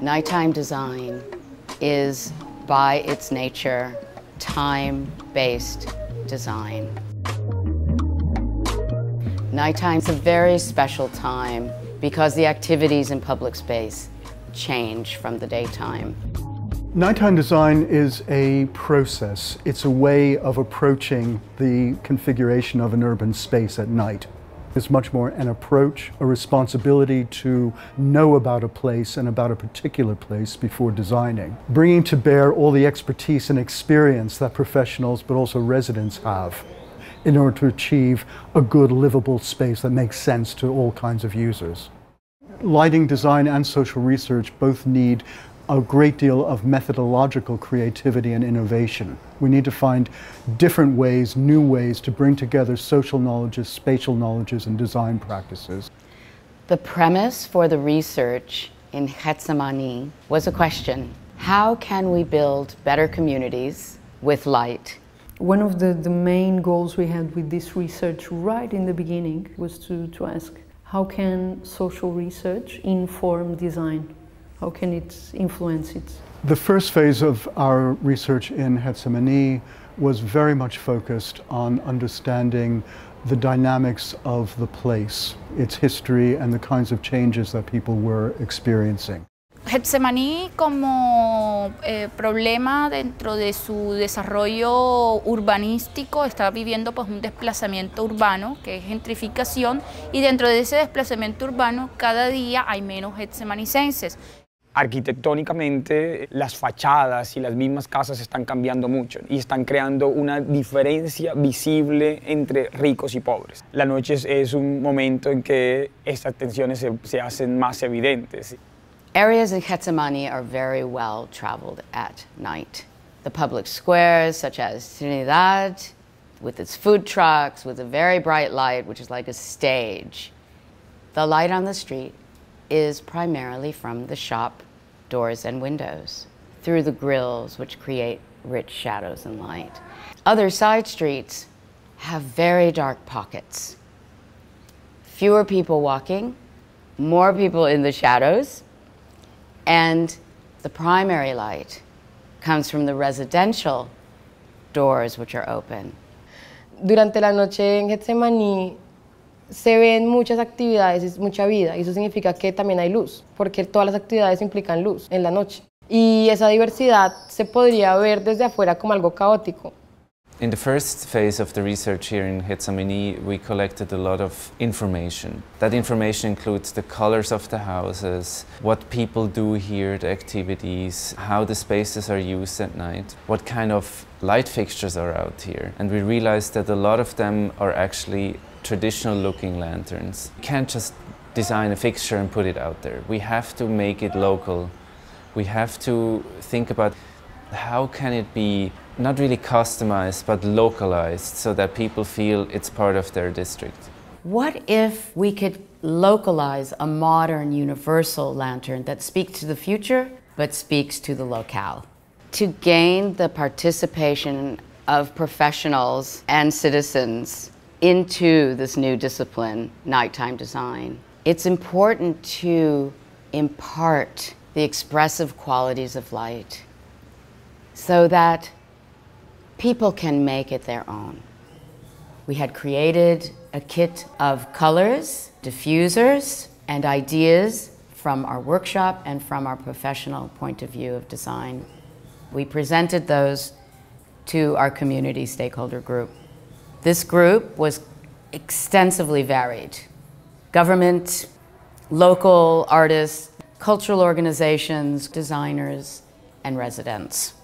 Nighttime design is, by its nature, time-based design. Nighttime is a very special time because the activities in public space change from the daytime. Nighttime design is a process. It's a way of approaching the configuration of an urban space at night. It's much more an approach, a responsibility to know about a place and about a particular place before designing. Bringing to bear all the expertise and experience that professionals but also residents have in order to achieve a good livable space that makes sense to all kinds of users. Lighting design and social research both need a great deal of methodological creativity and innovation. We need to find different ways, new ways to bring together social knowledges, spatial knowledges, and design practices. The premise for the research in Getsemani was a question. How can we build better communities with light? One of the, the main goals we had with this research right in the beginning was to, to ask how can social research inform design? How can it influence it? The first phase of our research in Getsemani was very much focused on understanding the dynamics of the place, its history, and the kinds of changes that people were experiencing. Getsemaní como eh, problema dentro de su desarrollo urbanístico está viviendo pues un desplazamiento urbano que es gentrificación y dentro de ese desplazamiento urbano cada día hay menos getsemanicenses. Arquitectónicamente las fachadas y las mismas casas están cambiando mucho y están creando una diferencia visible entre ricos y pobres. La noche es, un momento en que estas tensiones se, hacen más evidentes. Areas in Getsemani are very well traveled at night. The public squares, such as Trinidad, with its food trucks, with a very bright light, which is like a stage. The light on the street is primarily from the shop doors and windows, through the grills, which create rich shadows and light. Other side streets have very dark pockets. Fewer people walking, more people in the shadows, and the primary light comes from the residential doors which are open. Durante la noche en Getsemaní se ven muchas actividades, mucha vida, y eso significa que también hay luz, porque todas las actividades implican luz en la noche. Y esa diversidad se podría ver desde afuera como algo caótico. In the first phase of the research here in Getsemani, we collected a lot of information. That information includes the colors of the houses, what people do here, the activities, how the spaces are used at night, what kind of light fixtures are out here. And we realized that a lot of them are actually traditional looking lanterns. You can't just design a fixture and put it out there. We have to make it local. We have to think about how can it be not really customized but localized so that people feel it's part of their district. What if we could localize a modern universal lantern that speaks to the future but speaks to the locale? To gain the participation of professionals and citizens into this new discipline, nighttime design, it's important to impart the expressive qualities of light so that people can make it their own. We had created a kit of colors, diffusers, and ideas from our workshop and from our professional point of view of design. We presented those to our community stakeholder group. This group was extensively varied. Government, local artists, cultural organizations, designers, and residents.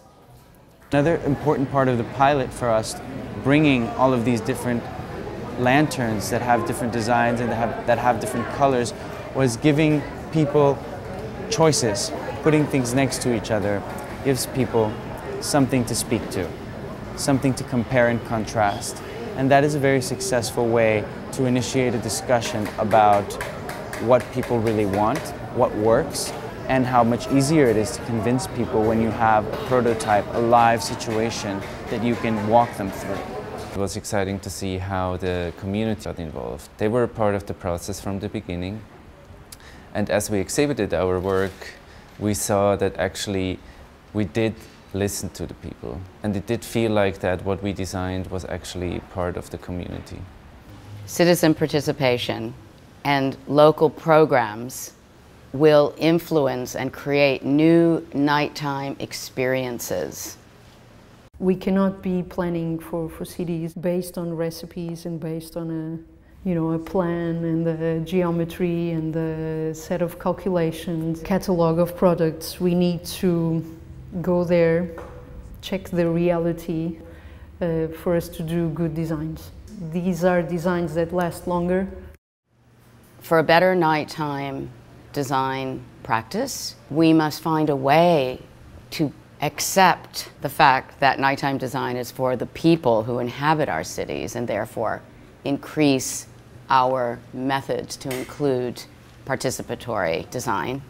Another important part of the pilot for us, bringing all of these different lanterns that have different designs and that have, that have different colors, was giving people choices. Putting things next to each other gives people something to speak to, something to compare and contrast. And that is a very successful way to initiate a discussion about what people really want, what works, and how much easier it is to convince people when you have a prototype, a live situation that you can walk them through. It was exciting to see how the community got involved. They were a part of the process from the beginning. And as we exhibited our work, we saw that actually we did listen to the people. And it did feel like that what we designed was actually part of the community. Citizen participation and local programs will influence and create new nighttime experiences. We cannot be planning for, for cities based on recipes and based on a, you know, a plan and the geometry and the set of calculations, catalog of products. We need to go there, check the reality uh, for us to do good designs. These are designs that last longer. For a better nighttime design practice, we must find a way to accept the fact that nighttime design is for the people who inhabit our cities and therefore increase our methods to include participatory design.